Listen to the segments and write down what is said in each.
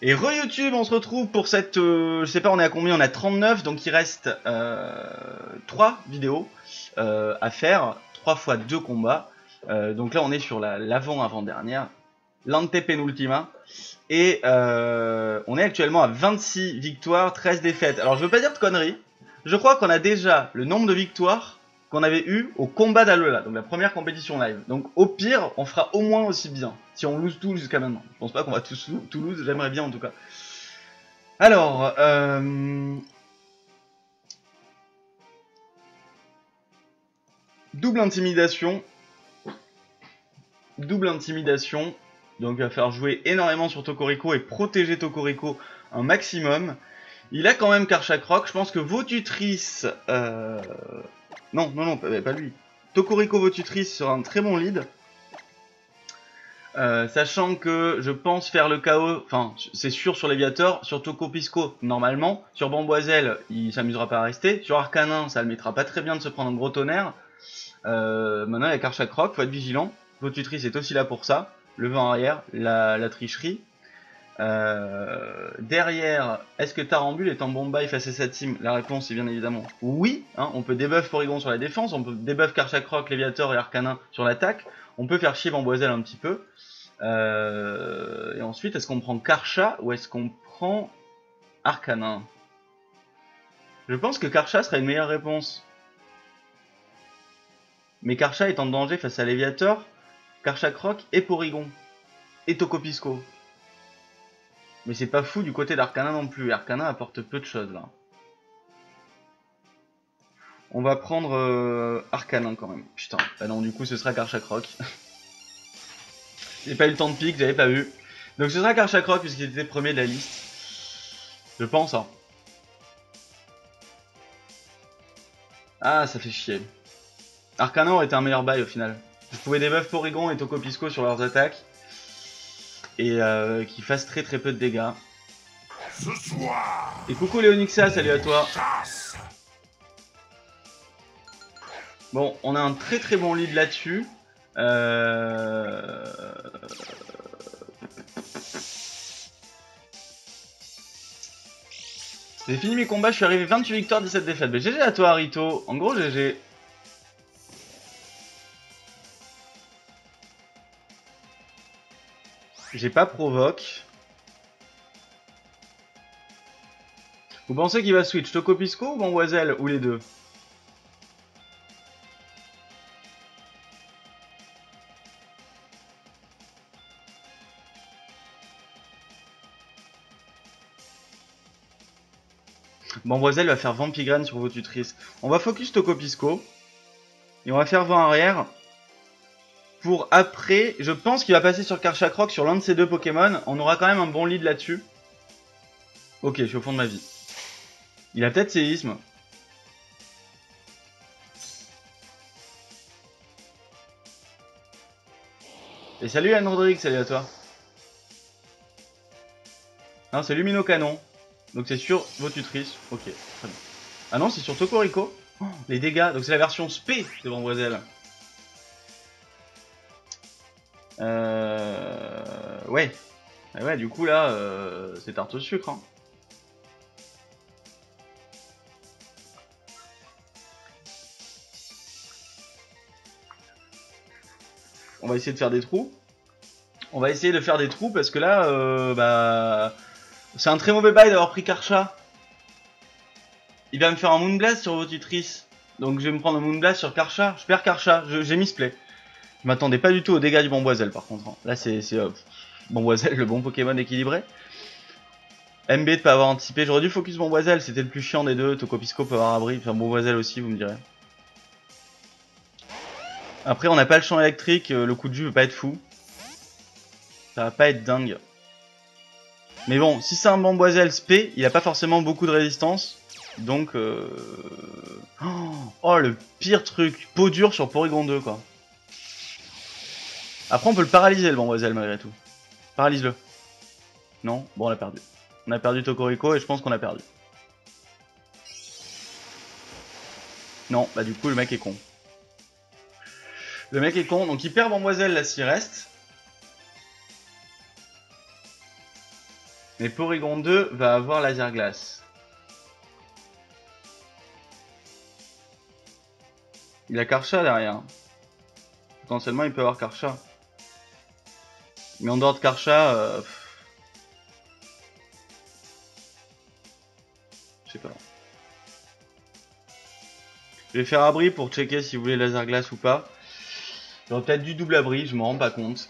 Et re-YouTube, on se retrouve pour cette... euh, je sais pas, on est à combien On à 39, donc il reste euh, 3 vidéos euh, à faire. 3 fois 2 combats. Euh, donc là, on est sur la- l'avant-avant-dernière. L'antepenultima. Et euh, on est actuellement à 26 victoires, 13 défaites. Alors je veux pas dire de conneries. Je crois qu'on a déjà le nombre de victoires qu'on avait eu au combat d'Alola, donc la première compétition live. Donc au pire, on fera au moins aussi bien, si on lose tout jusqu'à maintenant. Je pense pas qu'on va tous tout lose, j'aimerais bien en tout cas. Alors, euh... double intimidation. Double intimidation. Donc il va faire jouer énormément sur Tokoriko et protéger Tokoriko un maximum. Il a quand même Karchakroc, je pense que Votutrice... Euh... Non, non, non, pas, lui. Tokoriko Votutrice sera un très bon lead. Euh, sachant que je pense faire le KO, enfin c'est sûr sur Léviator, sur Toko Pisco normalement, sur Bamboiselle il s'amusera pas à rester, sur Arcanin ça le mettra pas très bien de se prendre un gros tonnerre. Euh, maintenant il y a Karchakroc, faut être vigilant, Votutrice est aussi là pour ça, le vent arrière, la tricherie. Euh, derrière, est-ce que Tarambule est en bon bail face à sa team? La réponse est bien évidemment oui. Hein, on peut debuff Porygon sur la défense, on peut debuff Karchakroc, Léviator et Arcanin sur l'attaque. On peut faire chier Bamboiselle un petit peu. Euh, et ensuite, est-ce qu'on prend Karcha ou est-ce qu'on prend Arcanin Je pense que Karcha sera une meilleure réponse. Mais Karcha est en danger face à Léviator, Karchakroc et Porygon. Et Tokopisco. Mais c'est pas fou du côté d'Arcanin non plus. Arcanin apporte peu de choses là. On va prendre euh, Arcanin quand même. Putain, bah non, du coup ce sera Karchakroc. J'ai pas eu le temps de pique, j'avais pas vu. Donc ce sera Karchakroc puisqu'il était premier de la liste. Je pense, hein. Ah, ça fait chier. Arcanin aurait été un meilleur bail au final. Je pouvais debuff Porygon et Tokopisco sur leurs attaques. Et euh, qui fassent très très peu de dégâts. Ce soir, Et coucou Léonixa, salut à toi. chasse. Bon, on a un très très bon lead là-dessus. Euh... J'ai fini mes combats, je suis arrivé 28 victoires, 17 défaites. Mais GG à toi Arito, en gros GG. J'ai pas provoque. Vous pensez qu'il va switch Tokopisco ou Bamboiselle ou les deux? Bamboiselle va faire Vampigraine sur vos tutrices. On va focus Tokopisco. Et on va faire vent arrière. Pour après, je pense qu'il va passer sur Karchakroc sur l'un de ces deux Pokémon. On aura quand même un bon lead là-dessus. Ok, je suis au fond de ma vie. Il a peut-être séisme. Et salut Anne Rodrigue, salut à toi. Non, c'est Lumino Canon. Donc c'est sur vos tutrices. Ok, très bien. Ah non, c'est sur Tokoriko. Oh, les dégâts, donc c'est la version SP de Bamboiselle. Euh... Ouais. Ah ouais, du coup là, euh, c'est tarte au sucre. Hein. On va essayer de faire des trous. On va essayer de faire des trous parce que là, euh, bah... C'est un très mauvais bail d'avoir pris Karcha. Il va me faire un Moonblast sur Votutrice. Donc je vais me prendre un Moonblast sur Karcha. Je perds Karcha, j'ai misplay. Je m'attendais pas du tout aux dégâts du Bamboiselle par contre. hein. Là c'est euh, Bamboiselle, le bon Pokémon équilibré. MB de pas avoir anticipé. J'aurais dû focus Bamboiselle, c'était le plus chiant des deux. Tokopisco peut avoir abri. Enfin Bamboiselle aussi, vous me direz. Après on n'a pas le champ électrique, euh, le coup de jus va pas être fou. Ça va pas être dingue. Mais bon, si c'est un Bamboiselle spé, il a pas forcément beaucoup de résistance. Donc, euh... oh, le pire truc. Peau dure sur Porygon 2, quoi. Après, on peut le paralyser, le Bamboiselle, malgré tout. Paralyse-le. Non Bon, on a perdu. On a perdu Tokoriko et je pense qu'on a perdu. Non, bah du coup, le mec est con. Le mec est con, donc il perd Bamboiselle, là, s'il reste. Mais Porygon 2 va avoir laser glace. Il a Karcha derrière. Potentiellement, il peut avoir Karcha. Mais en dehors de Karcha, euh... je sais pas. Je vais faire abri pour checker si vous voulez laser glace ou pas. J'aurais peut-être du double abri, je m'en rends pas compte.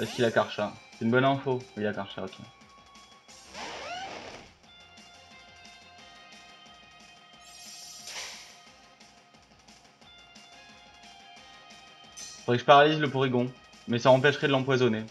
Est-ce qu'il a Karcha? C'est une bonne info. Il a Karcha, ok. Faudrait que je paralyse le Porygon, mais ça empêcherait de l'empoisonner.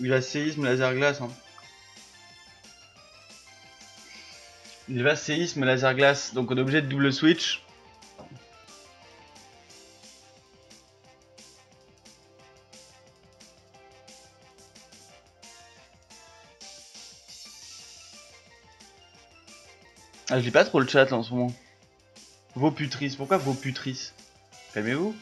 Il va séisme, laser glace. Hein. Il va séisme, laser glace. Donc on est obligé de double switch. Ah, je lis pas trop le chat là en ce moment. Vos putrices. Pourquoi vos putrices? Calmez-vous.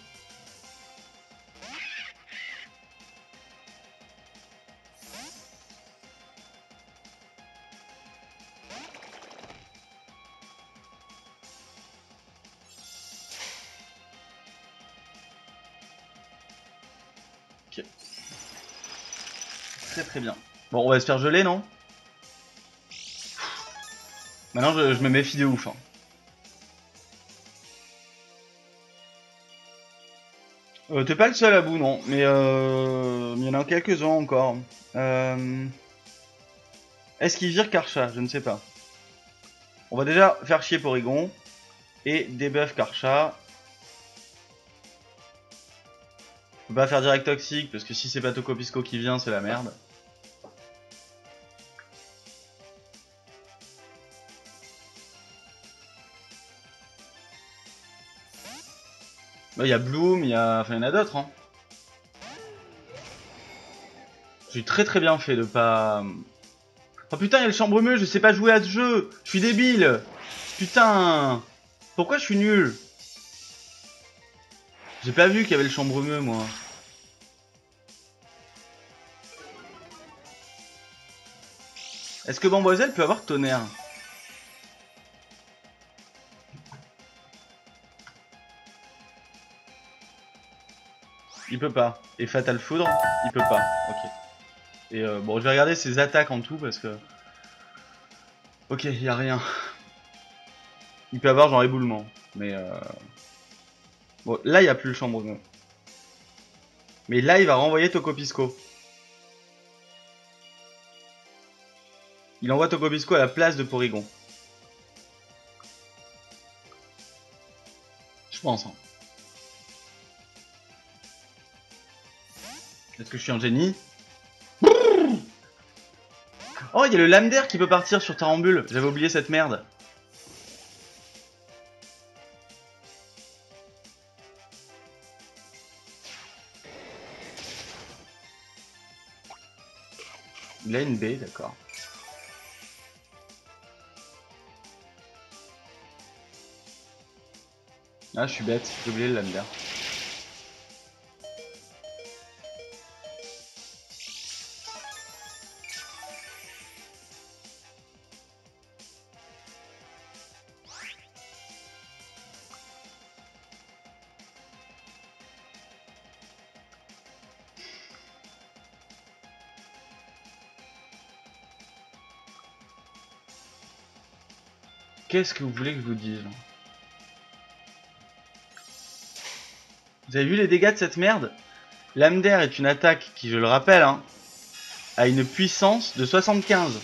Très très bien. Bon, on va se faire geler, non? Maintenant, je, me méfie de ouf. hein. Euh, T'es pas le seul à bout, non. Mais euh, il y en a quelques-uns encore. Euh, Est-ce qu'il vire Karcha? Je ne sais pas. On va déjà faire chier Porygon. Et debuff Karcha. Peut pas faire direct toxique parce que si c'est pas Tokopisco qui vient, c'est la merde. Il y a Bloom, il y. Enfin, il y en a d'autres, hein. J'ai très très bien fait de pas. Oh putain, il y a le chambremeux, je sais pas jouer à ce jeu Je suis débile Putain Pourquoi je suis nul? J'ai pas vu qu'il y avait le chambremeux, moi. Est-ce que Bamboiselle peut avoir tonnerre? Il peut pas. Et Fatal Foudre, il peut pas. Ok. Et euh, bon, je vais regarder ses attaques en tout parce que... Ok, il a rien. Il peut avoir genre éboulement. Mais euh... Bon, là, il n'y a plus le chambrement. Mais là, il va renvoyer Tokopisco. Il envoie Tokopisco à la place de Porygon. Je pense. Hein. Est-ce que je suis un génie? Oh, il y a le Lamder qui peut partir sur Tarambule. J'avais oublié cette merde. Il a une B, d'accord. Ah, je suis bête, j'ai oublié le Lamder. Qu'est-ce que vous voulez que je vous dise Vous avez vu les dégâts de cette merde? L'âme d'air est une attaque qui, je le rappelle, hein, a une puissance de 75.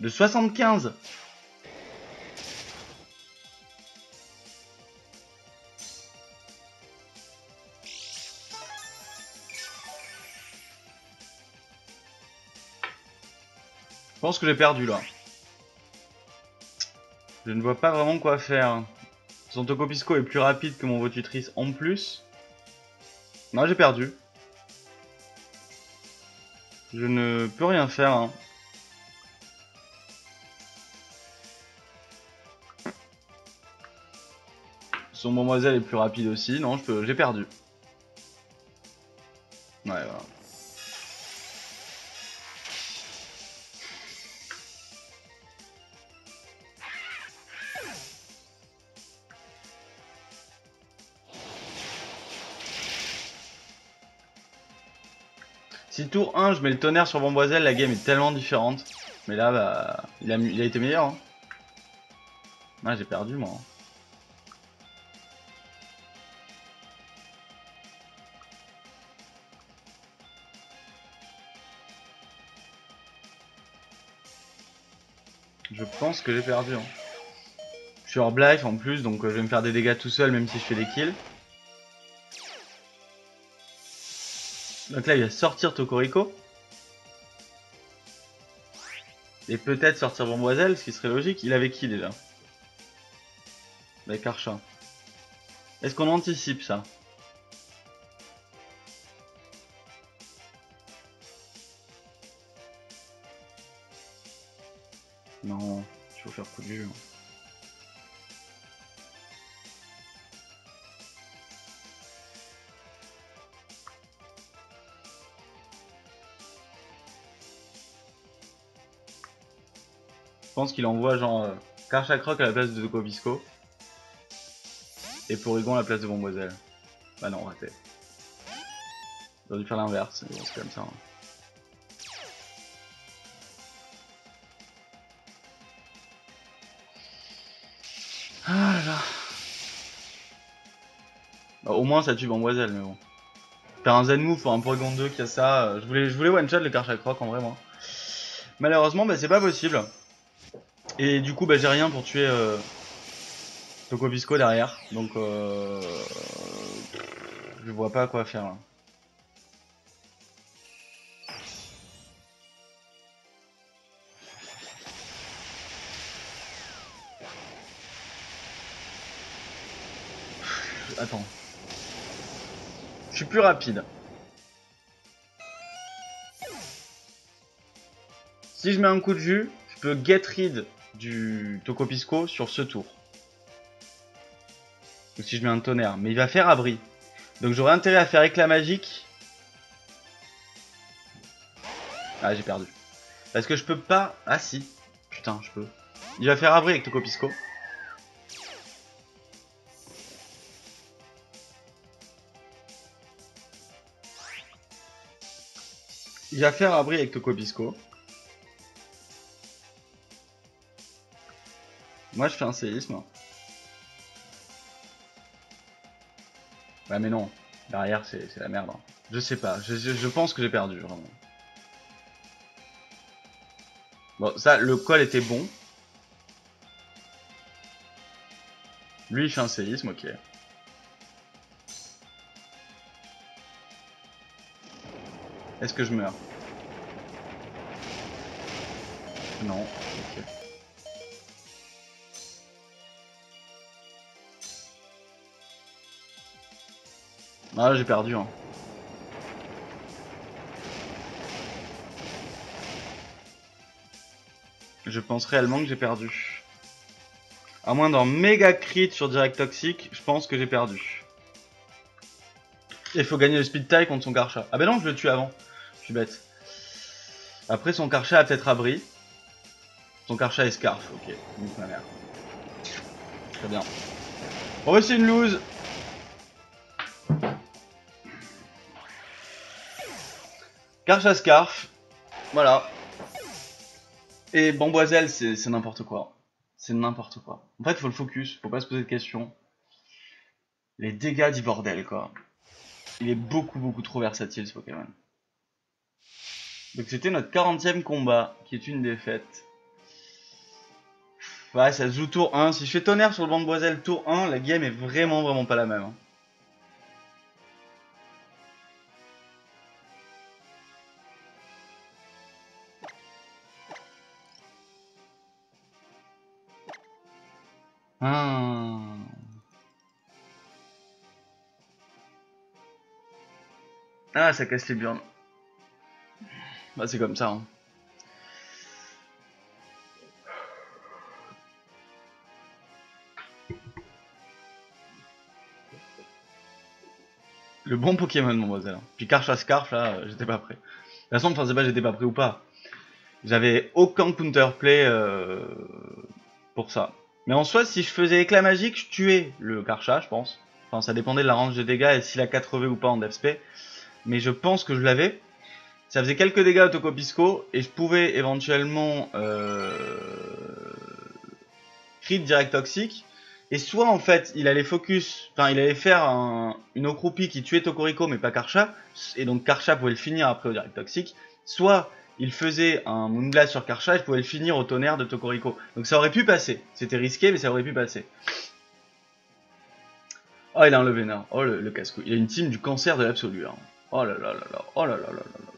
De 75 Je pense que j'ai perdu là. Je ne vois pas vraiment quoi faire. Son Tokopisco est plus rapide que mon Votutrice en plus. Non, j'ai perdu. Je ne peux rien faire. Hein. Son Mademoiselle est plus rapide aussi. Non, j'ai perdu. Ouais, voilà. Si tour 1 je mets le tonnerre sur Bomboiselle, la game est tellement différente. Mais là, bah, il a, il a été meilleur. Hein. Ah, j'ai perdu moi. Je pense que j'ai perdu. Hein. Je suis hors life en plus, donc euh, je vais me faire des dégâts tout seul même si je fais des kills. Donc là, il va sortir Tokorico. Et peut-être sortir Bomboiselle, ce qui serait logique. Il avait qui déjà? Avec Archa. Est-ce qu'on anticipe ça? Pense qu'il envoie genre euh, Karchakroc à la place de Tokobisco. Et Porygon à la place de Bomboiselle. Bah non, raté. J'aurais dû faire l'inverse, bon, c'est comme ça. Hein. Ah là. Bah, au moins ça tue Bomboiselle, mais bon. Faire un Zen move pour un Porygon 2 qui a ça. Euh, je voulais, je voulais one shot le Karchakroc en vrai, moi. Malheureusement, bah, c'est pas possible. Et du coup, bah, j'ai rien pour tuer euh, Tokobisco derrière. Donc, euh, je vois pas quoi faire. Là. Attends. Je suis plus rapide. Si je mets un coup de jus, je peux get rid du Tokopisco sur ce tour. Ou si je mets un tonnerre. Mais il va faire abri. Donc j'aurais intérêt à faire éclat magique. Ah, j'ai perdu. Parce que je peux pas... Ah si. Putain, je peux. Il va faire abri avec Tokopisco. Il va faire abri avec Tokopisco. Moi, je fais un séisme. Ouais, mais non. Derrière, c'est la merde. Hein. Je sais pas. Je, pense que j'ai perdu, vraiment. Bon, ça, le col était bon. Lui, il fait un séisme, ok. Est-ce que je meurs? Non, ok. Ah, j'ai perdu. Hein. Je pense réellement que j'ai perdu. À moins d'un méga crit sur direct toxique, je pense que j'ai perdu. Il faut gagner le speed tie contre son Karcha. Ah ben non, je le tue avant. Je suis bête. Après, son Karcha a peut-être abri. Son Karcha est Scarf. Ok, ma mère. Très bien. On va essayer une lose. Karcha Scarf. Voilà. Et Bamboiselle, c'est n'importe quoi. C'est n'importe quoi. En fait, faut le focus, faut pas se poser de questions. Les dégâts du bordel, quoi. Il est beaucoup, beaucoup trop versatile, ce Pokémon. Donc c'était notre 40ème combat, qui est une défaite. Ouais, ça se joue tour 1. Si je fais tonnerre sur le Bamboiselle tour 1, la game est vraiment, vraiment pas la même. Hein. Ah. Ah, ça casse les burnes. Bah, c'est comme ça. Hein. Le bon Pokémon, mon voisin. Puis Karcha Scarf, là, euh, j'étais pas prêt. De toute façon, enfin, c'est pas j'étais pas prêt ou pas. J'avais aucun counterplay euh, pour ça. Mais en soi, si je faisais éclat magique, je tuais le Karcha, je pense. Enfin, ça dépendait de la range de dégâts et s'il a 4 ou pas en DevSP. Mais je pense que je l'avais. Ça faisait quelques dégâts au Tokopisco et je pouvais éventuellement euh, crit direct toxique. Et soit en fait il allait focus, enfin il allait faire une Okrupi qui tuait Tokoriko mais pas Karcha, et donc Karcha pouvait le finir après au direct toxique, soit il faisait un Moonblast sur Karcha et je pouvais le finir au tonnerre de Tokoriko. Donc ça aurait pu passer. C'était risqué, mais ça aurait pu passer. Oh, il a un. Oh, le, casse-couille. Il a une team du cancer de l'absolu. Hein. Oh là là là là. Oh là là là là là.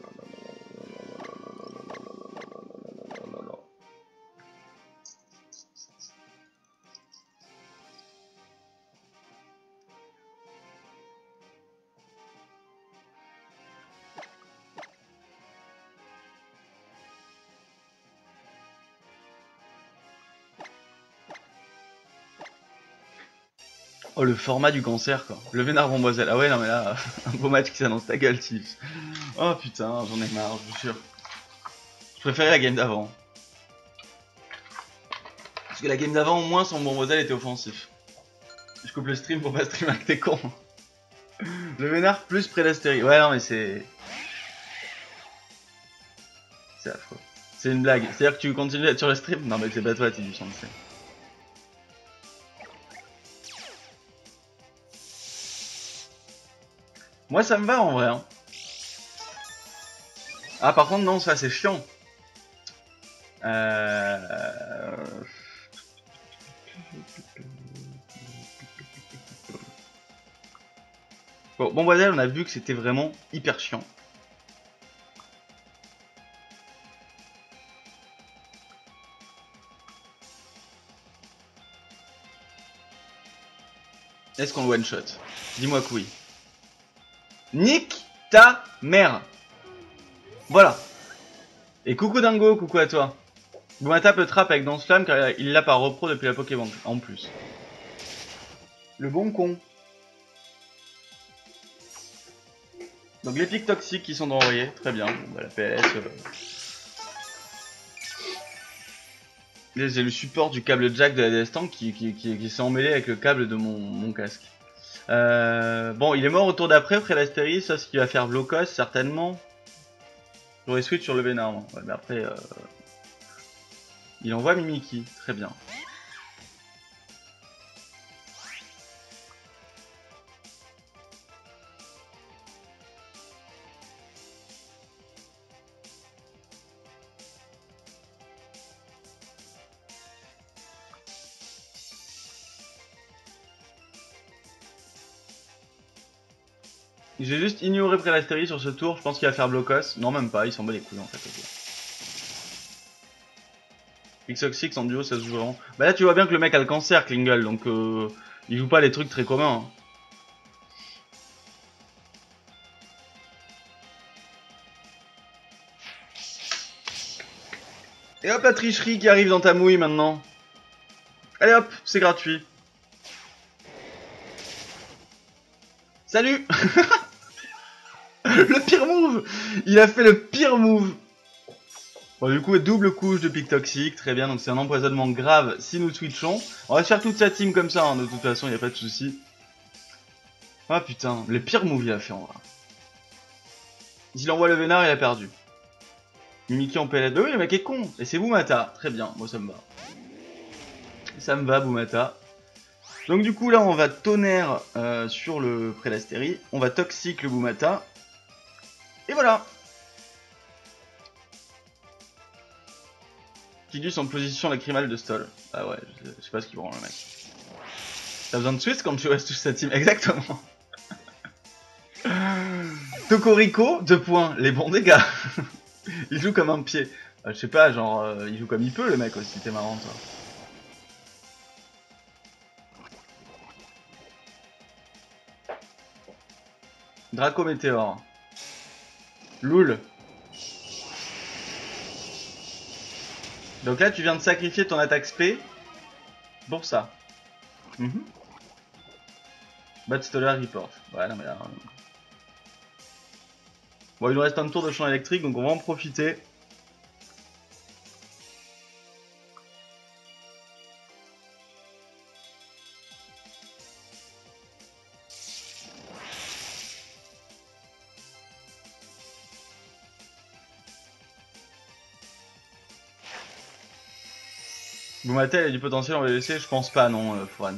Oh, le format du cancer, quoi. Le vénard bomboiselle. Ah ouais, non, mais là, un beau match qui s'annonce ta gueule, Tiff. Oh putain, j'en ai marre, je vous jure. Je préférais la game d'avant. Parce que la game d'avant, au moins, son bomboiselle était offensif. Je coupe le stream pour pas stream avec tes cons. Le vénard plus prédastérie. Ouais, non, mais c'est... C'est affreux. C'est une blague. C'est-à-dire que tu continues à être sur le stream? Non, mais c'est pas toi, t'es du sensei. Moi, ça me va en vrai. Hein. Ah, par contre, non, ça c'est chiant. Euh... Bon, bon, on a vu que c'était vraiment hyper chiant. Est-ce qu'on one shot Dis-moi que oui. Nique ta mère. Voilà. Et coucou Dingo, coucou à toi. Boumata peut trap avec Danse Flamme car il l'a par repro depuis la Pokémon en plus. Le bon con. Donc les pics toxiques qui sont envoyés, très bien. Bah, la PS. Euh... J'ai le support du câble jack de la DS Tank qui, s'est emmêlé avec le câble de mon casque. Euh, bon, il est mort au tour d'après, après l'astérie, ça ce qui va faire blocos certainement. J'aurais switch sur le Vénard, ouais, mais après... Euh... Il envoie Mimiki, très bien. J'ai juste ignoré Prélastérie sur ce tour, je pense qu'il va faire blocos. Non, même pas, il s'en bat les couilles en fait. Xoxix en duo, ça se joue vraiment. Bah là, tu vois bien que le mec a le cancer, Klingle, donc euh, il joue pas les trucs très communs. Hein. Et hop la tricherie qui arrive dans ta mouille maintenant. Allez hop, c'est gratuit. Salut Le pire move Il a fait le pire move Bon du coup double couche de pic toxique, très bien, donc c'est un empoisonnement grave si nous switchons. On va faire toute sa team comme ça, hein, de toute façon, il a pas de souci. Ah putain, le pire move il a fait en vrai. S'il envoie le vénard, il a perdu. Mimiki en PLS. Bah oui, le mec est con. Et c'est Boumata. Très bien, moi ça me va. Ça me va, Boumata. Donc du coup là on va tonnerre euh, sur le Prélastérie, on va toxique le Boumata, et voilà Tidus en position lacrymale de Stoll. Ah ouais, je, sais pas ce qu'il branle le mec. T'as besoin de Swiss quand tu restes toute sa team Exactement Tocorico, 2 points, les bons dégâts Il joue comme un pied. Euh, je sais pas, genre, euh, il joue comme il peut le mec aussi, t'es marrant toi. Draco Météor. Loul. Donc là, tu viens de sacrifier ton attaque spé pour ça. Bad Stoller Report. Voilà, mais là... euh. Bon, il nous reste un tour de champ électrique, donc on va en profiter. Boumatel a du potentiel en VVC Je pense pas, non, euh, Fouran.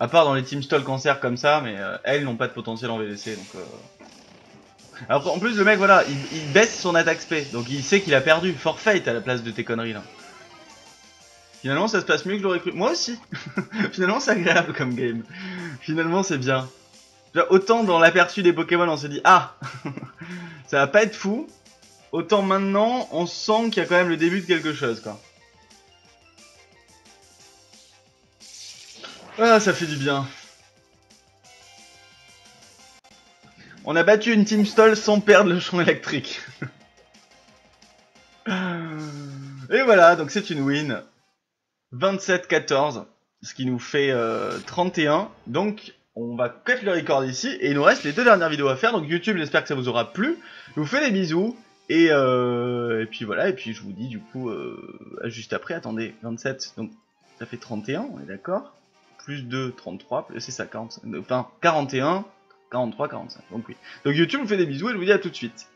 À part dans les Team Stall Cancer comme ça, mais euh, elles n'ont pas de potentiel en VVC, donc... Euh... En plus, le mec, voilà, il, baisse son attaque spé, donc il sait qu'il a perdu. Forfait à la place de tes conneries, là. Finalement, ça se passe mieux que je l'aurais cru. Moi aussi Finalement, c'est agréable comme game. Finalement, c'est bien. Autant dans l'aperçu des Pokémon, on se dit « Ah Ça va pas être fou », autant maintenant, on sent qu'il y a quand même le début de quelque chose, quoi. Ah, ça fait du bien. On a battu une Team Stall sans perdre le champ électrique. Et voilà, donc c'est une win. 27-14, ce qui nous fait euh, 31. Donc, on va cut le record ici. Et il nous reste les deux dernières vidéos à faire. Donc YouTube, j'espère que ça vous aura plu. Je vous fais des bisous. Et, euh, et puis voilà, et puis je vous dis du coup, euh, juste après, attendez, 27, donc ça fait 31, on est d'accord? Plus 2, 33, c'est ça, 45, enfin 41, 43, 45, donc oui. Donc YouTube vous fait des bisous et je vous dis à tout de suite.